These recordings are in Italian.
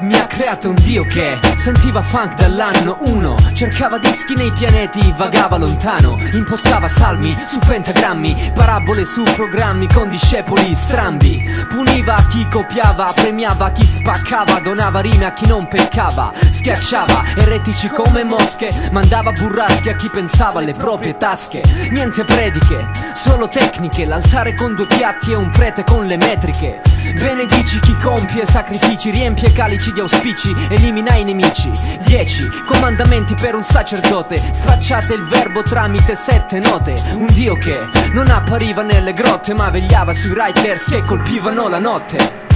Mi ha creato un dio che sentiva funk dall'anno 1 Cercava dischi nei pianeti, vagava lontano. Impostava salmi su pentagrammi Parabole su programmi con discepoli strambi. Puniva chi copiava, premiava chi spaccava Donava rime a chi non peccava. Schiacciava eretici come mosche Mandava burrasche a chi pensava alle proprie tasche. Niente prediche, solo tecniche L'altare con due piatti e un prete con le metriche. Benedici chi compie sacrifici Riempie calici di auspici Elimina i nemici. Dieci comandamenti per un sacerdote Spacciate il verbo tramite sette note. Un dio che non appariva nelle grotte Ma vegliava sui writers che colpivano la notte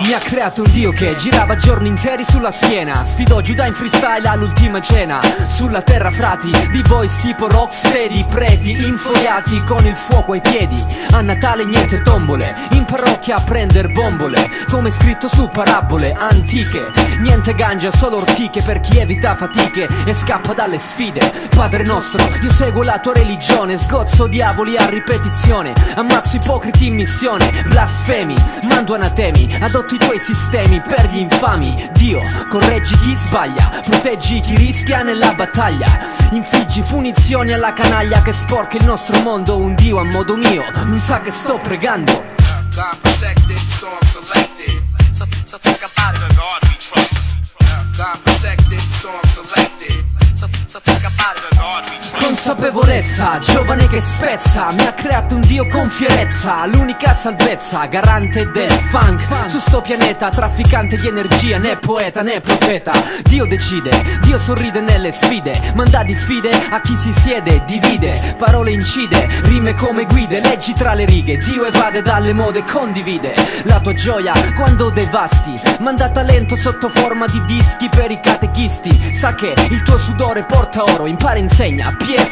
Mi ha creato un dio che girava giorni interi sulla schiena. Sfidò Giuda in freestyle all'ultima cena. Sulla terra frati, b-boys tipo rocksteady Preti infoiati con il fuoco ai piedi. A Natale niente tombole In parrocchia a prender bombole. Come scritto su parabole antiche. Niente gangia, solo ortiche per chi evita fatiche E scappa dalle sfide. Padre nostro, io seguo la tua religione. Sgozzo diavoli a ripetizione. Ammazzo ipocriti in missione. Blasfemi, mando anatemi Adotto i tuoi sistemi per gli infami. Dio, correggi chi sbaglia Proteggi chi rischia nella battaglia. Infliggi punizioni alla canaglia Che sporca il nostro mondo Un Dio a modo mio Non sa che sto pregando. God Consapevolezza, giovane che spezza Mi ha creato un dio con fierezza L'unica salvezza, garante del funk. Su sto pianeta, trafficante di energia Né poeta né profeta. Dio decide, Dio sorride nelle sfide Manda diffide a chi si siede Divide, parole incide Rime come guide, leggi tra le righe Dio evade dalle mode, condivide. La tua gioia quando devasti Manda talento sotto forma di dischi per i catechisti. Sa che il tuo sudore porta oro Impara, insegna, PS